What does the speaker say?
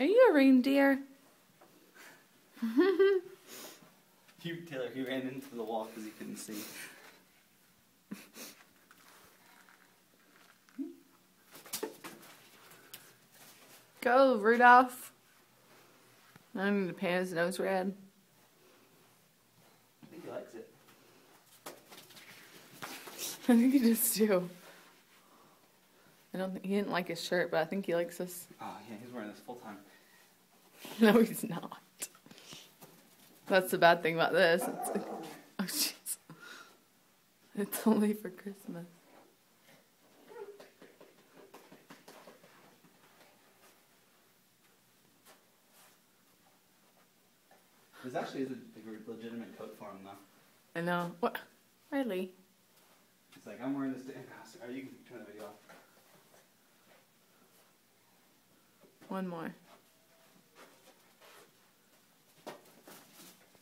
Are you a reindeer? He, Taylor, he ran into the wall because he couldn't see. Go, Rudolph. I need to paint his nose red. I think he likes it. I think he does too. I don't think he didn't like his shirt, but I think he likes this. Oh, yeah, he's wearing this full time. No, he's not. That's the bad thing about this. It's, oh, jeez. It's only for Christmas. This actually is a, a legitimate coat for him, though. I know. What? Really? It's like, I'm wearing this to Are you One more.